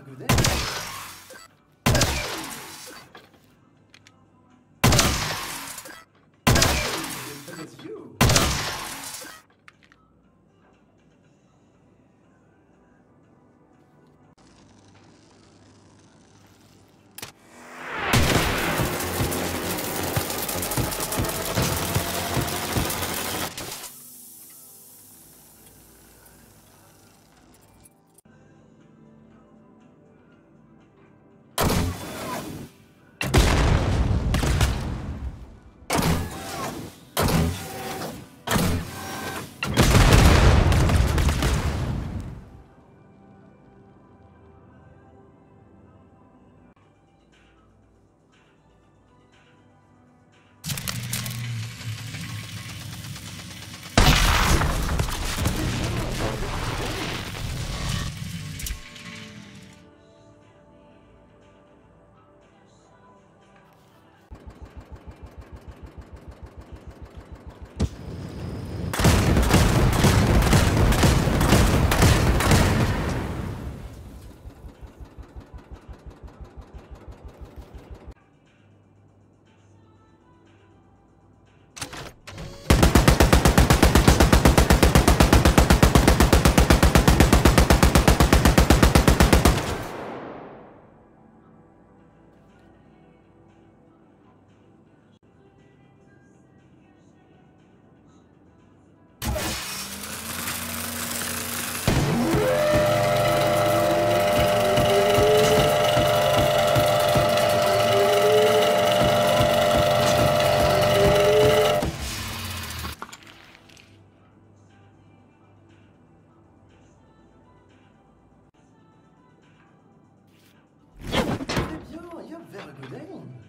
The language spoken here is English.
have a good day. Gago din.